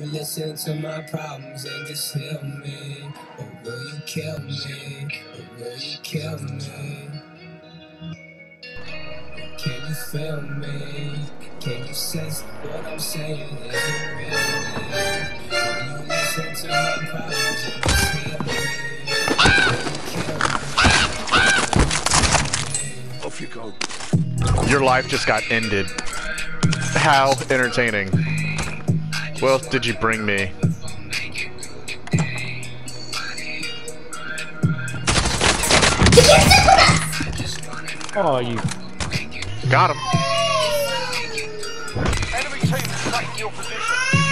you listen to my problems and just heal me? Or will you kill me? Or will you kill me? Can you feel me? Can you sense what I'm saying? Is it real? Will you listen to my problems and just heal me? Off you go. Your life just got ended. How entertaining. What else did you bring me? Oh, you. Got him. Enemy team is taking your position.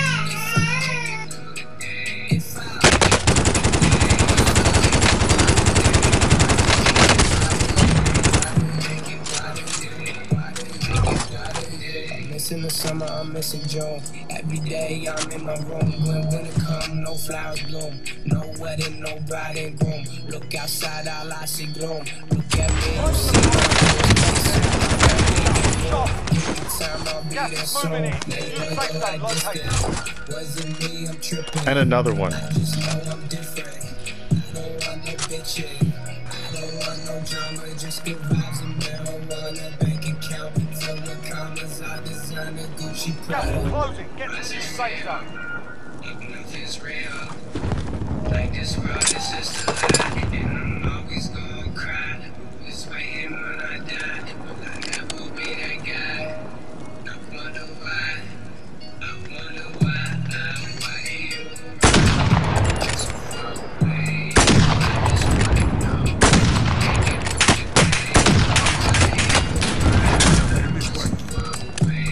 Missing the summer, I'm missing June. Every day I'm in my room. When winter come, no flowers bloom. No wedding, no bride and groom. Look outside, all I see gloom. Look at me, you see Time I'll be Gas there Is Prada. closing. Get to the safe zone. Even if it's real, like this world is just a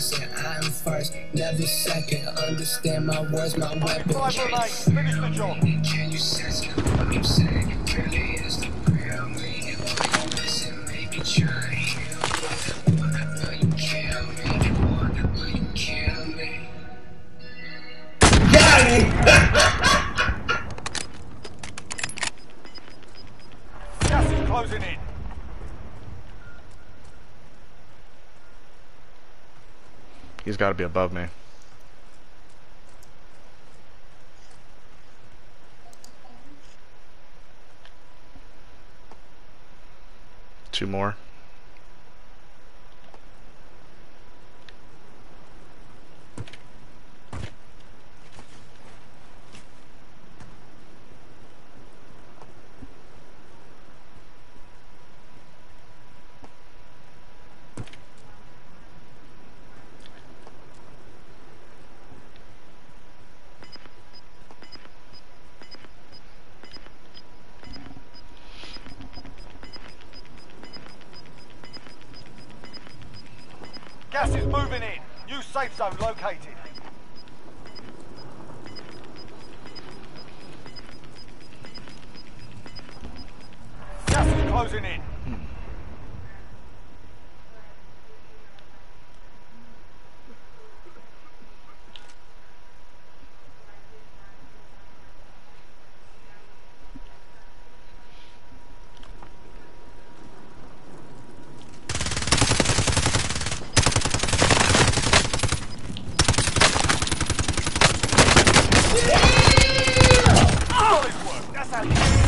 Stop distressing, I'm first, never second. Understand my words, my weapon. Finish the job. Can you sense what I'm saying? Really is the real me. Listen, maybe try. Whatever you kill me, whatever you kill me. Gas is closing in. He's got to be above me. Two more. Gas is moving in. New safe zone located. Gas is closing in. Solid work. That's how you get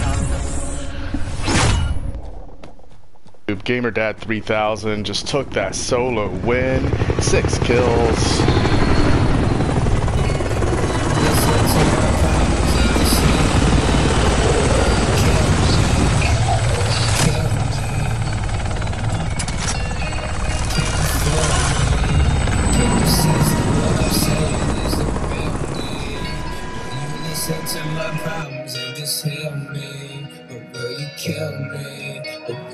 it done. Gamer Dad 3000 just took that solo win. Six kills. Me. Or will you kill me?